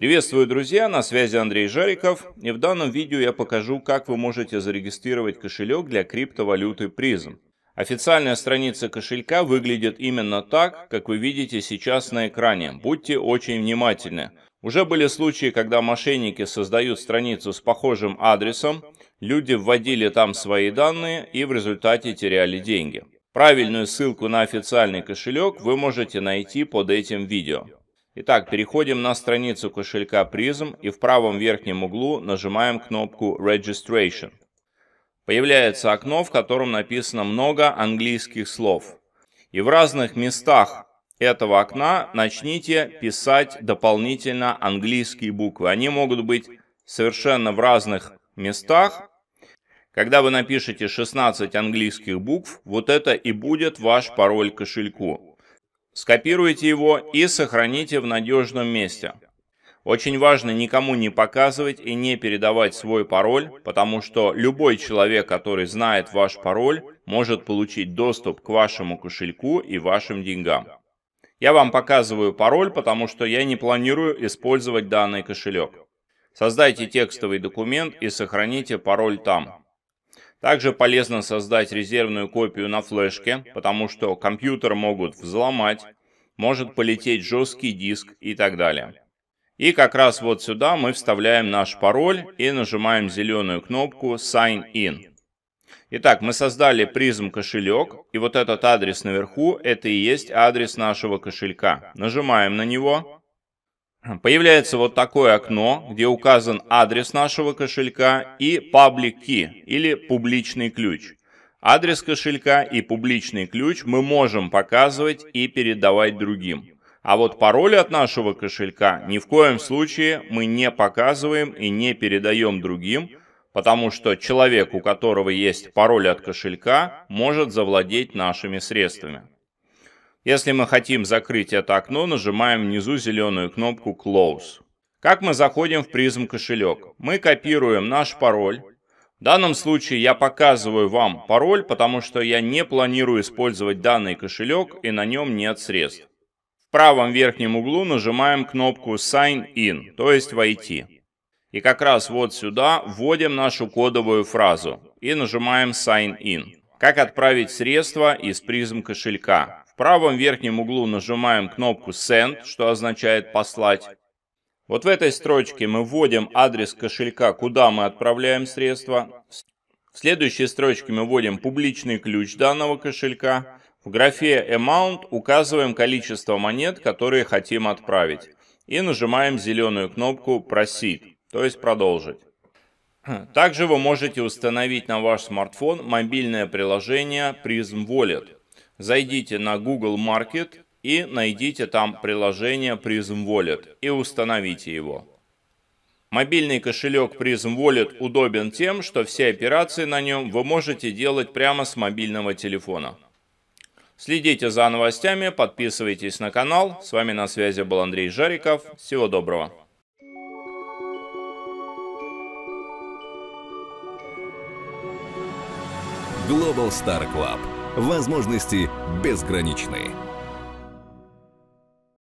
Приветствую, друзья! На связи Андрей Жариков. И в данном видео я покажу, как вы можете зарегистрировать кошелек для криптовалюты Prism. Официальная страница кошелька выглядит именно так, как вы видите сейчас на экране. Будьте очень внимательны. Уже были случаи, когда мошенники создают страницу с похожим адресом, люди вводили там свои данные и в результате теряли деньги. Правильную ссылку на официальный кошелек вы можете найти под этим видео. Итак, переходим на страницу кошелька Prism и в правом верхнем углу нажимаем кнопку Registration. Появляется окно, в котором написано много английских слов. И в разных местах этого окна начните писать дополнительно английские буквы. Они могут быть совершенно в разных местах. Когда вы напишете 16 английских букв, вот это и будет ваш пароль кошельку. Скопируйте его и сохраните в надежном месте. Очень важно никому не показывать и не передавать свой пароль, потому что любой человек, который знает ваш пароль, может получить доступ к вашему кошельку и вашим деньгам. Я вам показываю пароль, потому что я не планирую использовать данный кошелек. Создайте текстовый документ и сохраните пароль там. Также полезно создать резервную копию на флешке, потому что компьютер могут взломать, может полететь жесткий диск и так далее. И как раз вот сюда мы вставляем наш пароль и нажимаем зеленую кнопку Sign In. Итак, мы создали призм кошелек, и вот этот адрес наверху, это и есть адрес нашего кошелька. Нажимаем на него. Появляется вот такое окно, где указан адрес нашего кошелька и public key, или публичный ключ. Адрес кошелька и публичный ключ мы можем показывать и передавать другим. А вот пароль от нашего кошелька ни в коем случае мы не показываем и не передаем другим, потому что человек, у которого есть пароль от кошелька, может завладеть нашими средствами. Если мы хотим закрыть это окно, нажимаем внизу зеленую кнопку Close. Как мы заходим в призм кошелек? Мы копируем наш пароль. В данном случае я показываю вам пароль, потому что я не планирую использовать данный кошелек и на нем нет средств. В правом верхнем углу нажимаем кнопку Sign In, то есть «Войти». И как раз вот сюда вводим нашу кодовую фразу и нажимаем Sign In. Как отправить средства из призм кошелька? Правом верхнем углу нажимаем кнопку Send, что означает «послать». Вот в этой строчке мы вводим адрес кошелька, куда мы отправляем средства. В следующей строчке мы вводим публичный ключ данного кошелька. В графе Amount указываем количество монет, которые хотим отправить. И нажимаем зеленую кнопку Proceed, то есть продолжить. Также вы можете установить на ваш смартфон мобильное приложение Prism Wallet. Зайдите на Google Market и найдите там приложение Prism Wallet и установите его. Мобильный кошелек Prism Wallet удобен тем, что все операции на нем вы можете делать прямо с мобильного телефона. Следите за новостями, подписывайтесь на канал. С вами на связи был Андрей Жариков. Всего доброго. Global Star Club. Возможности безграничны.